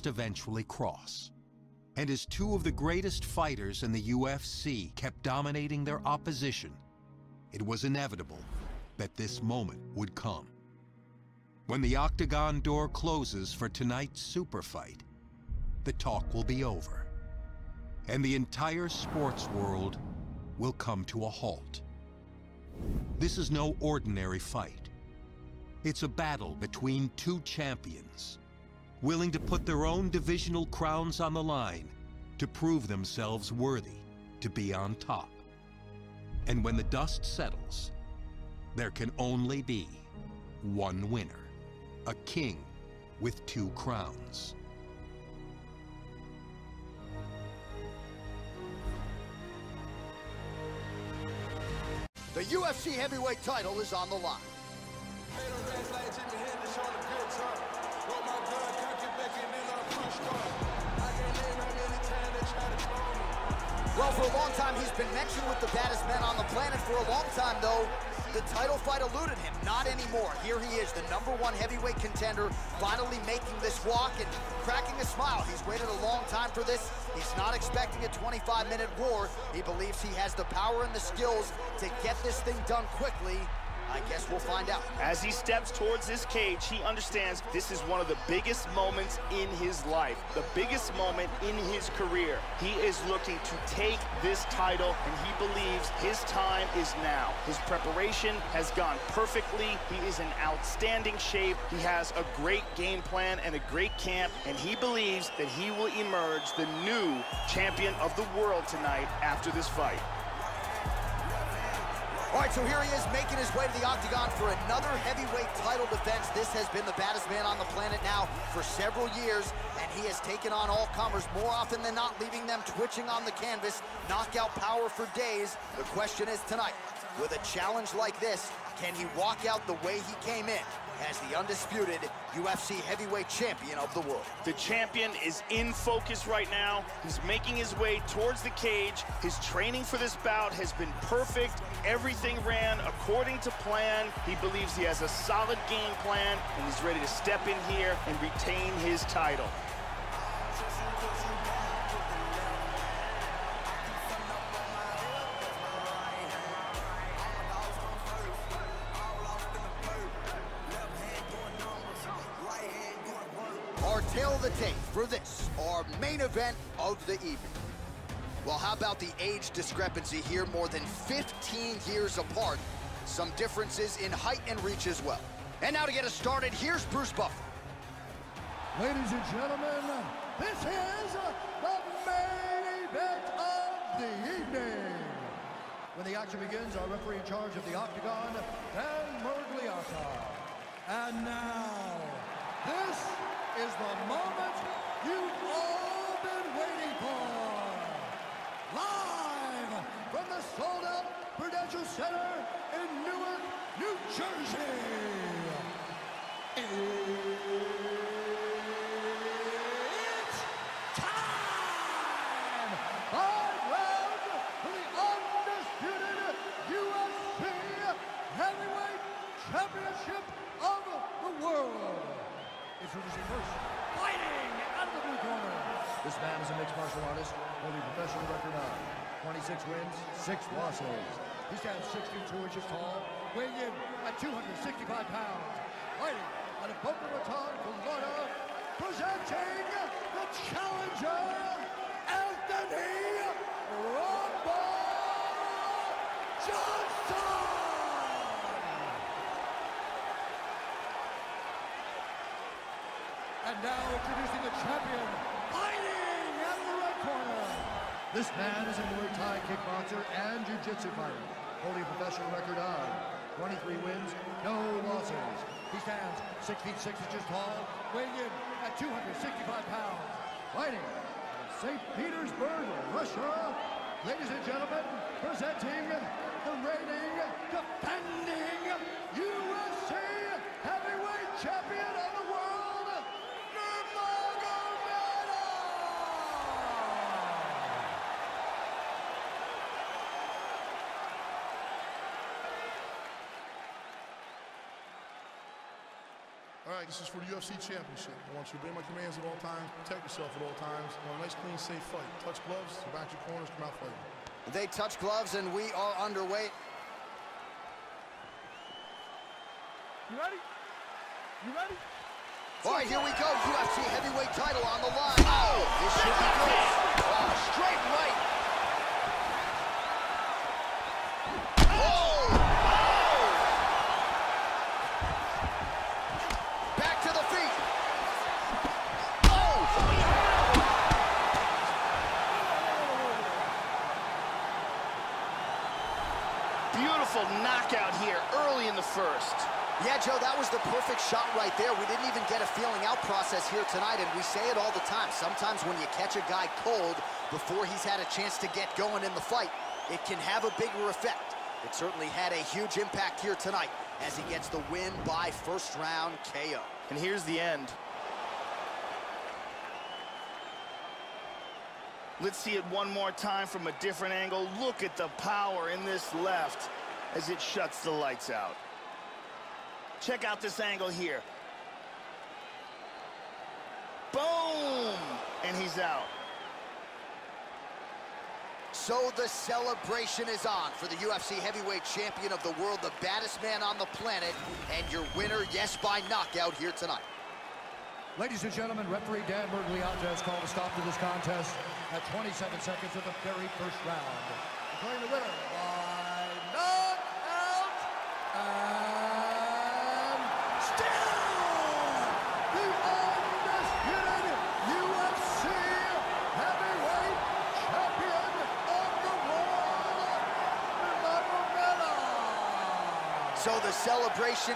must eventually cross. And as two of the greatest fighters in the UFC kept dominating their opposition, it was inevitable that this moment would come. When the octagon door closes for tonight's super fight, the talk will be over. And the entire sports world will come to a halt. This is no ordinary fight. It's a battle between two champions, willing to put their own divisional crowns on the line to prove themselves worthy to be on top. And when the dust settles, there can only be one winner, a king with two crowns. The UFC heavyweight title is on the line. Well, for a long time, he's been mentioned with the baddest men on the planet. For a long time, though, the title fight eluded him. Not anymore. Here he is, the number one heavyweight contender, finally making this walk and cracking a smile. He's waited a long time for this. He's not expecting a 25-minute war. He believes he has the power and the skills to get this thing done quickly. I guess we'll find out. As he steps towards his cage, he understands this is one of the biggest moments in his life, the biggest moment in his career. He is looking to take this title, and he believes his time is now. His preparation has gone perfectly. He is in outstanding shape. He has a great game plan and a great camp, and he believes that he will emerge the new champion of the world tonight after this fight. All right, so here he is making his way to the octagon for another heavyweight title defense. This has been the baddest man on the planet now for several years, and he has taken on all comers more often than not, leaving them twitching on the canvas, knockout power for days. The question is tonight, with a challenge like this, can he walk out the way he came in? as the undisputed UFC heavyweight champion of the world. The champion is in focus right now. He's making his way towards the cage. His training for this bout has been perfect. Everything ran according to plan. He believes he has a solid game plan, and he's ready to step in here and retain his title. tail of the tape for this, our main event of the evening. Well, how about the age discrepancy here, more than 15 years apart. Some differences in height and reach as well. And now to get us started, here's Bruce Buffer. Ladies and gentlemen, this is the main event of the evening. When the action begins, our referee in charge of the Octagon, Dan Miragliotta. And now, this is the moment you've all been waiting for. Live from the sold-out Prudential Center in Newark, New Jersey. It's time! Five rounds for the undisputed UFC Heavyweight Championship of the World. Introducing first, fighting out of the blue corner. This man is a mixed martial artist, professional record of 26 wins, 6 losses. He stands 62 inches tall, weighing in at 265 pounds. Fighting out of Boca Raton, Florida, presenting the challenger, Anthony Rumble Johnson! And now introducing the champion, fighting out of the red corner. This man is a Muay Thai kickboxer and jiu-jitsu fighter, holding a professional record of 23 wins, no losses. He stands 6 feet 6 inches tall, weighing in at 265 pounds. Fighting St. Petersburg, Russia. Ladies and gentlemen, presenting the reigning, defending UFC heavyweight champion of the world, All right, this is for the UFC Championship. I want you to obey my commands at all times, protect yourself at all times. I want a nice, clean, safe fight. Touch gloves, back your corners, come out fighting. They touch gloves, and we are underway. You ready? You ready? All right, here we go. UFC heavyweight title on the line. Oh, this should be good. Oh, straight right. Oh! Back to the feet. Oh! Beautiful knockout here early in the first. Yeah, Joe, that was the perfect shot right there. We didn't even get a feeling out process here tonight, and we say it all the time. Sometimes when you catch a guy cold before he's had a chance to get going in the fight, it can have a bigger effect. It certainly had a huge impact here tonight as he gets the win by first round KO. And here's the end. Let's see it one more time from a different angle. Look at the power in this left as it shuts the lights out. Check out this angle here. Boom! And he's out. So the celebration is on for the UFC heavyweight champion of the world, the baddest man on the planet, and your winner, yes, by knockout here tonight. Ladies and gentlemen, referee Dan Miragliotta has called a stop to this contest at 27 seconds of the very first round. Declaring the winner by knockout and still the undisputed UFC heavyweight champion of the world, Nurmagomedov. So the celebration